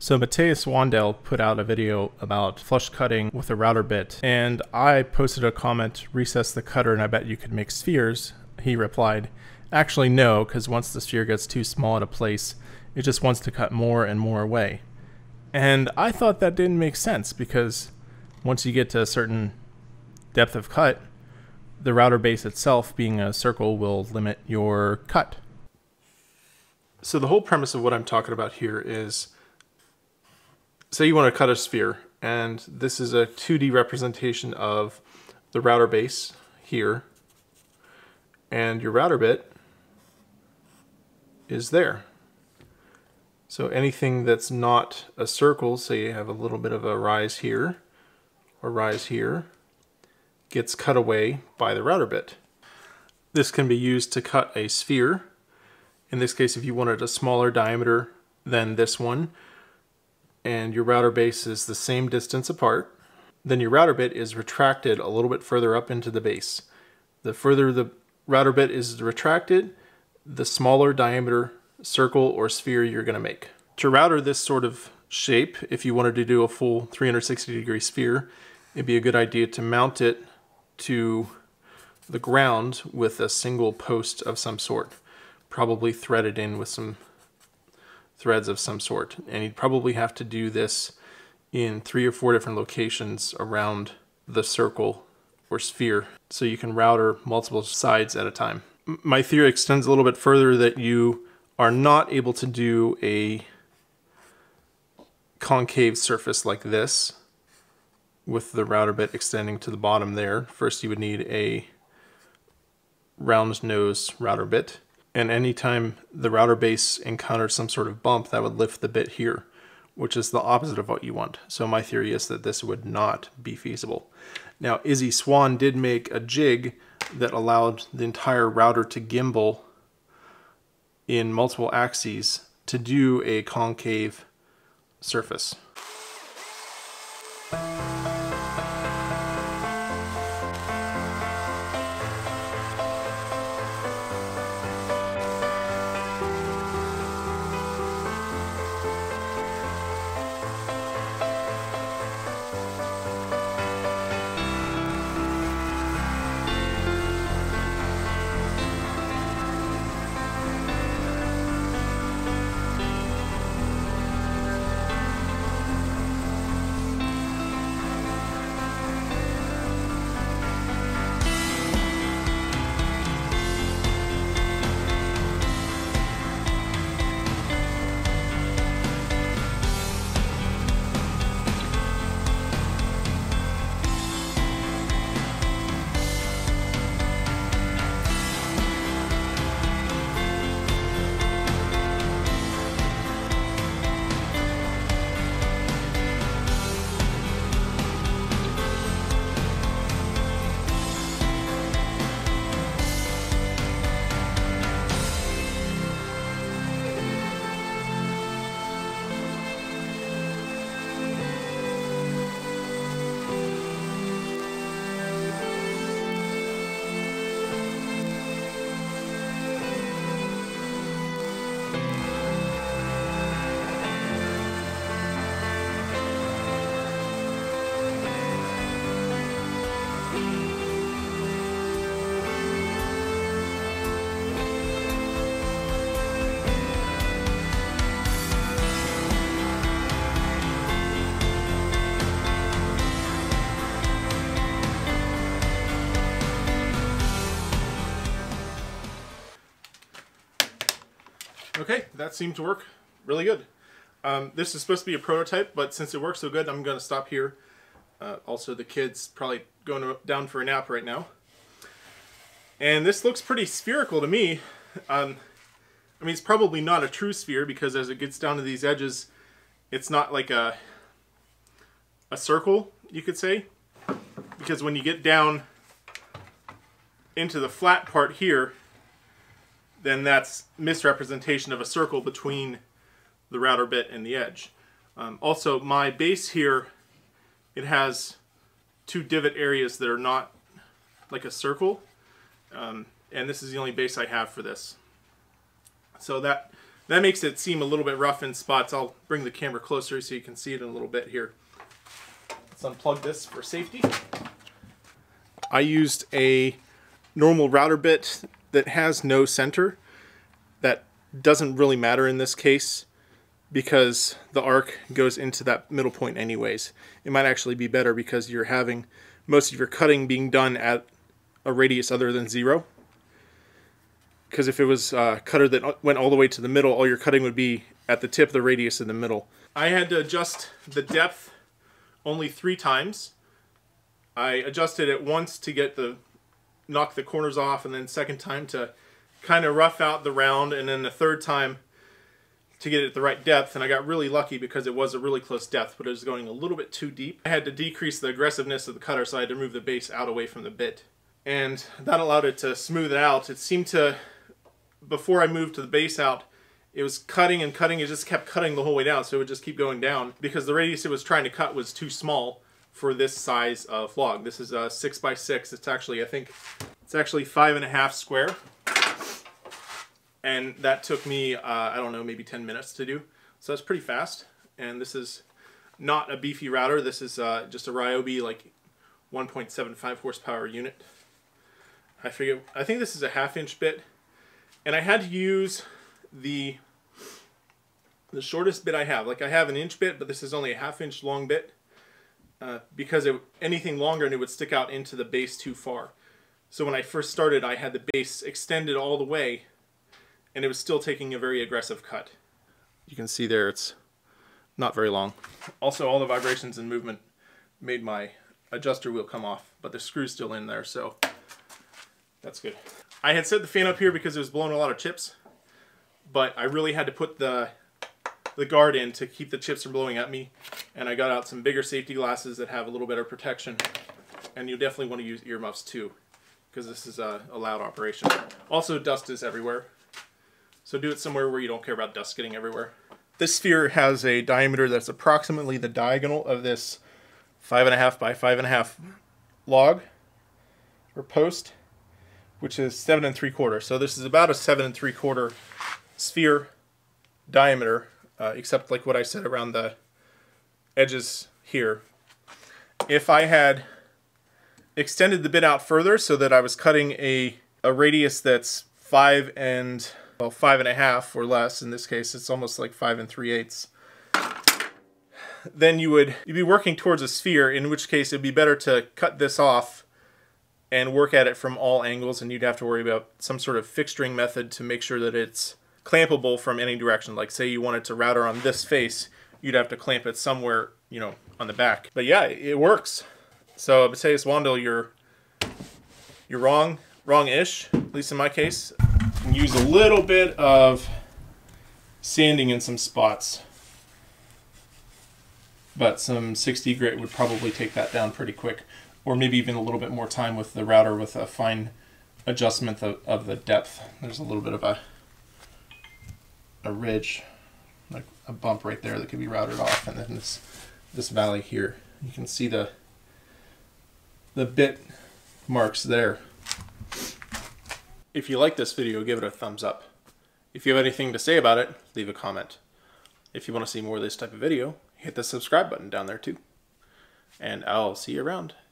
So Matthias Wandel put out a video about flush cutting with a router bit, and I posted a comment, recess the cutter and I bet you could make spheres. He replied, actually no, because once the sphere gets too small at a place, it just wants to cut more and more away. And I thought that didn't make sense because once you get to a certain depth of cut, the router base itself being a circle will limit your cut. So the whole premise of what I'm talking about here is say you want to cut a sphere, and this is a 2D representation of the router base here, and your router bit is there. So anything that's not a circle, say you have a little bit of a rise here, or rise here, gets cut away by the router bit. This can be used to cut a sphere. In this case, if you wanted a smaller diameter than this one, and your router base is the same distance apart, then your router bit is retracted a little bit further up into the base. The further the router bit is retracted, the smaller diameter circle or sphere you're going to make. To router this sort of shape, if you wanted to do a full 360 degree sphere, it'd be a good idea to mount it to the ground with a single post of some sort, probably threaded in with some threads of some sort. And you'd probably have to do this in three or four different locations around the circle or sphere so you can router multiple sides at a time. My theory extends a little bit further that you are not able to do a concave surface like this with the router bit extending to the bottom there. First you would need a round nose router bit and anytime the router base encounters some sort of bump, that would lift the bit here, which is the opposite of what you want. So my theory is that this would not be feasible. Now, Izzy Swan did make a jig that allowed the entire router to gimbal in multiple axes to do a concave surface. Okay, that seemed to work really good. Um, this is supposed to be a prototype, but since it works so good, I'm going to stop here. Uh, also, the kid's probably going down for a nap right now. And this looks pretty spherical to me. Um, I mean, it's probably not a true sphere because as it gets down to these edges, it's not like a, a circle, you could say. Because when you get down into the flat part here, then that's misrepresentation of a circle between the router bit and the edge. Um, also, my base here, it has two divot areas that are not like a circle. Um, and this is the only base I have for this. So that That makes it seem a little bit rough in spots. I'll bring the camera closer so you can see it in a little bit here. Let's unplug this for safety. I used a normal router bit that has no center. That doesn't really matter in this case because the arc goes into that middle point anyways. It might actually be better because you're having most of your cutting being done at a radius other than zero because if it was a cutter that went all the way to the middle, all your cutting would be at the tip of the radius in the middle. I had to adjust the depth only three times. I adjusted it once to get the knock the corners off, and then second time to kind of rough out the round, and then the third time to get it at the right depth. And I got really lucky because it was a really close depth, but it was going a little bit too deep. I had to decrease the aggressiveness of the cutter, so I had to move the base out away from the bit. And that allowed it to smooth it out. It seemed to before I moved to the base out, it was cutting and cutting. It just kept cutting the whole way down, so it would just keep going down because the radius it was trying to cut was too small for this size of log. This is a six by six. It's actually, I think, it's actually five and a half square. And that took me, uh, I don't know, maybe 10 minutes to do. So that's pretty fast. And this is not a beefy router. This is uh, just a Ryobi like 1.75 horsepower unit. I forget, I think this is a half inch bit. And I had to use the the shortest bit I have. Like I have an inch bit, but this is only a half inch long bit uh, because it, anything longer and it would stick out into the base too far. So when I first started, I had the base extended all the way and it was still taking a very aggressive cut. You can see there it's not very long. Also, all the vibrations and movement made my adjuster wheel come off, but the screw's still in there, so that's good. I had set the fan up here because it was blowing a lot of chips, but I really had to put the the guard in to keep the chips from blowing at me. And I got out some bigger safety glasses that have a little better protection. And you definitely want to use earmuffs too, because this is a, a loud operation. Also, dust is everywhere. So do it somewhere where you don't care about dust getting everywhere. This sphere has a diameter that's approximately the diagonal of this five and a half by five and a half log or post which is seven and three quarter. So this is about a seven and three quarter sphere diameter, uh, except like what I said around the edges here. If I had extended the bit out further so that I was cutting a, a radius that's five and well five and a half or less, in this case it's almost like five and three eighths, then you would you'd be working towards a sphere, in which case it'd be better to cut this off and work at it from all angles and you'd have to worry about some sort of fixturing method to make sure that it's clampable from any direction. Like say you wanted to router on this face, you'd have to clamp it somewhere, you know, on the back. But yeah, it works. So Matthias Wandel, you're you're wrong, wrong-ish, at least in my case. use a little bit of sanding in some spots. But some 60 grit would probably take that down pretty quick or maybe even a little bit more time with the router with a fine adjustment of, of the depth. There's a little bit of a a ridge, like a bump right there that could be routed off, and then this this valley here. You can see the the bit marks there. If you like this video, give it a thumbs up. If you have anything to say about it, leave a comment. If you want to see more of this type of video, hit the subscribe button down there too. And I'll see you around.